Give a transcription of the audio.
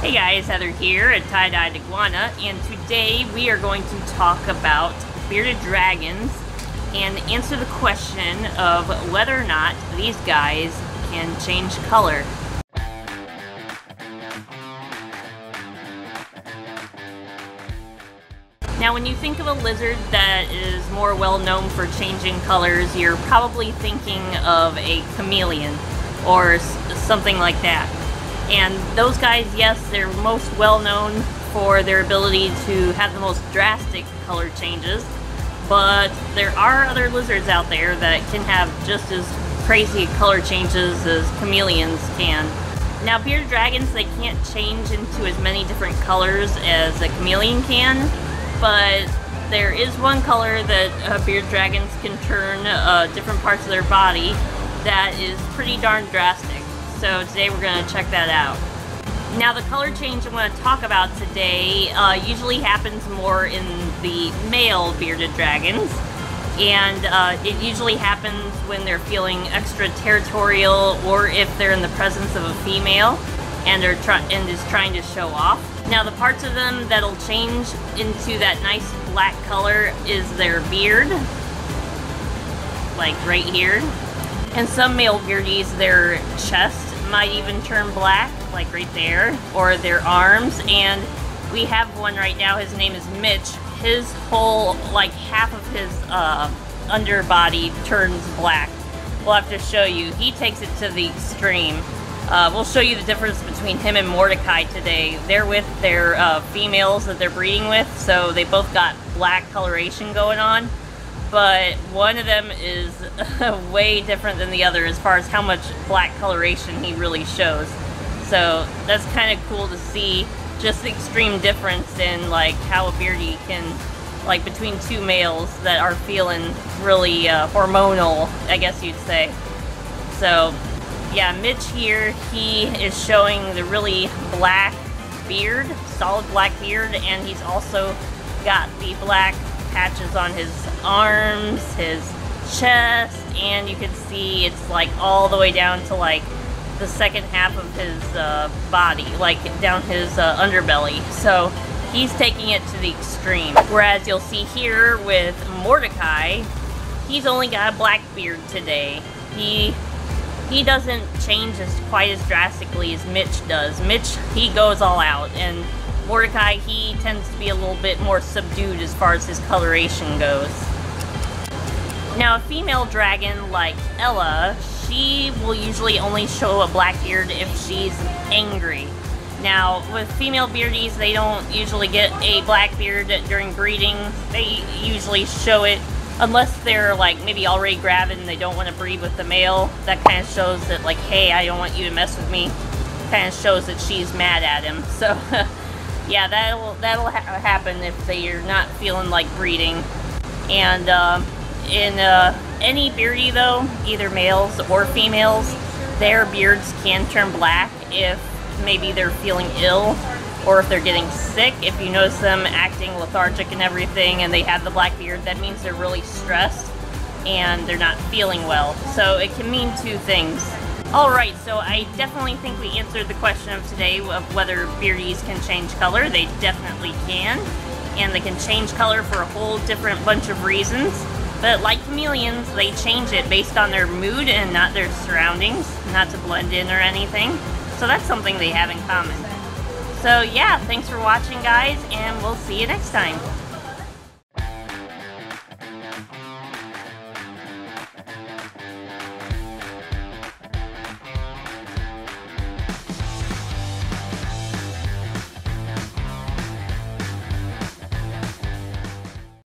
Hey guys, Heather here at Tye-Dyed Iguana, and today we are going to talk about bearded dragons and answer the question of whether or not these guys can change color. Now when you think of a lizard that is more well known for changing colors, you're probably thinking of a chameleon or something like that. And those guys, yes, they're most well known for their ability to have the most drastic color changes, but there are other lizards out there that can have just as crazy color changes as chameleons can. Now bearded dragons, they can't change into as many different colors as a chameleon can, but there is one color that uh, bearded dragons can turn uh, different parts of their body that is pretty darn drastic so today we're going to check that out. Now the color change I'm going to talk about today uh, usually happens more in the male bearded dragons and uh, it usually happens when they're feeling extra territorial or if they're in the presence of a female and are and is trying to show off. Now the parts of them that'll change into that nice black color is their beard, like right here. And some male beardies, their chest might even turn black, like right there, or their arms. And we have one right now, his name is Mitch. His whole, like half of his uh, underbody turns black. We'll have to show you. He takes it to the extreme. Uh, we'll show you the difference between him and Mordecai today. They're with their uh, females that they're breeding with, so they both got black coloration going on but one of them is way different than the other as far as how much black coloration he really shows. So that's kind of cool to see just the extreme difference in like how a beardy can like between two males that are feeling really uh, hormonal, I guess you'd say. So yeah, Mitch here, he is showing the really black beard, solid black beard, and he's also got the black patches on his arms, his chest, and you can see it's like all the way down to like the second half of his uh, body, like down his uh, underbelly. So he's taking it to the extreme. Whereas you'll see here with Mordecai, he's only got a black beard today. He he doesn't change as quite as drastically as Mitch does. Mitch, he goes all out, and Mordecai, he tends to be a little bit more subdued as far as his coloration goes. Now, a female dragon like Ella, she will usually only show a black beard if she's angry. Now, with female beardies, they don't usually get a black beard during breeding. They usually show it unless they're like maybe already gravid and they don't want to breed with the male. That kind of shows that like, hey, I don't want you to mess with me. Kind of shows that she's mad at him. So yeah, that'll that'll ha happen if they're not feeling like breeding. And uh, in uh, any beardy though, either males or females, their beards can turn black if maybe they're feeling ill or if they're getting sick. If you notice them acting lethargic and everything and they have the black beard, that means they're really stressed and they're not feeling well. So it can mean two things. Alright, so I definitely think we answered the question of today of whether beardies can change color. They definitely can. And they can change color for a whole different bunch of reasons. But like chameleons, they change it based on their mood and not their surroundings, not to blend in or anything. So that's something they have in common. So yeah, thanks for watching guys, and we'll see you next time.